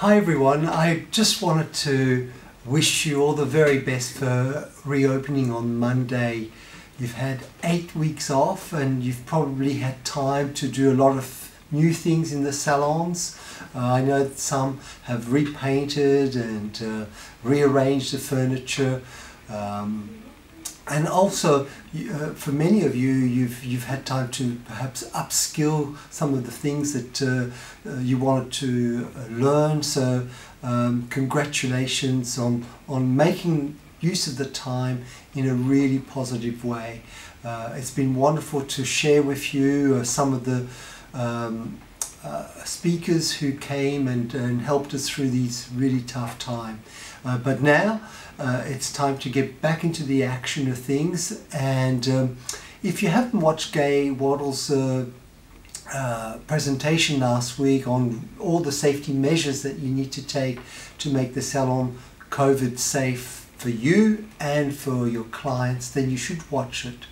Hi everyone, I just wanted to wish you all the very best for reopening on Monday. You've had eight weeks off and you've probably had time to do a lot of new things in the salons. Uh, I know some have repainted and uh, rearranged the furniture. Um, and also uh, for many of you you've you've had time to perhaps upskill some of the things that uh, uh, you wanted to uh, learn. So um, congratulations on on making use of the time in a really positive way. Uh, it's been wonderful to share with you uh, some of the um, uh, speakers who came and, and helped us through these really tough time. Uh, but now uh, it's time to get back into the action of things. And um, if you haven't watched Gay Wardle's uh, uh, presentation last week on all the safety measures that you need to take to make the salon COVID safe for you and for your clients, then you should watch it.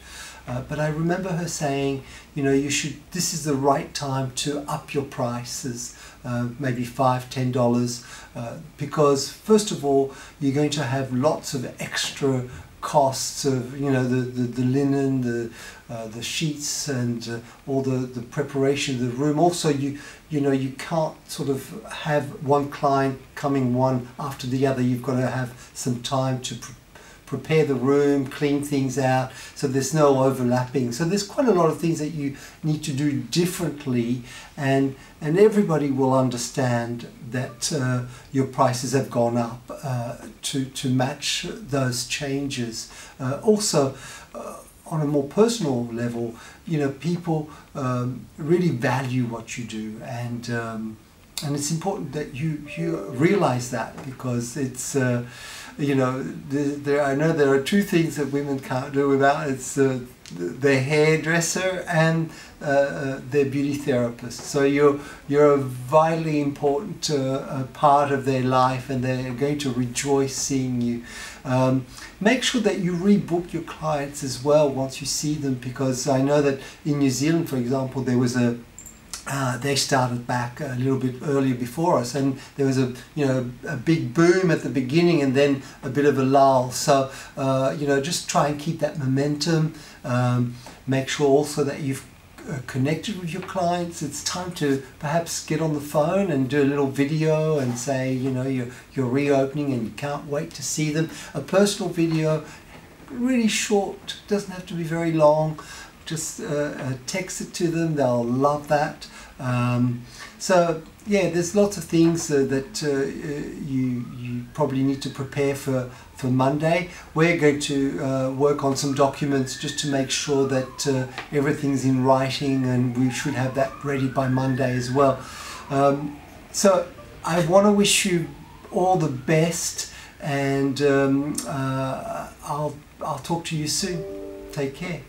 Uh, but I remember her saying, you know, you should. This is the right time to up your prices, uh, maybe five, ten dollars, uh, because first of all, you're going to have lots of extra costs of you know the, the, the linen, the uh, the sheets, and uh, all the, the preparation of the room. Also, you you know you can't sort of have one client coming one after the other. You've got to have some time to prepare the room, clean things out, so there's no overlapping. So there's quite a lot of things that you need to do differently, and and everybody will understand that uh, your prices have gone up uh, to to match those changes. Uh, also. Uh, on a more personal level, you know, people um, really value what you do, and um, and it's important that you you realize that because it's uh, you know there, I know there are two things that women can't do without it's uh, their hairdresser and uh, uh, their beauty therapist. So you're you're a vitally important uh, part of their life and they're going to rejoice seeing you. Um, make sure that you rebook your clients as well once you see them because I know that in New Zealand for example there was a uh, they started back a little bit earlier before us and there was a you know a big boom at the beginning and then a bit of a lull. So uh, you know just try and keep that momentum um, make sure also that you've uh, connected with your clients. It's time to perhaps get on the phone and do a little video and say you know you're, you're reopening and you can't wait to see them. A personal video really short doesn't have to be very long just uh, uh, text it to them they'll love that. Um, so yeah there's lots of things uh, that uh, uh, you you probably need to prepare for for Monday. We're going to uh, work on some documents just to make sure that everything's in writing and we should have that ready by Monday as well. Um, so I want to wish you all the best and um, I'll I'll talk to you soon. Take care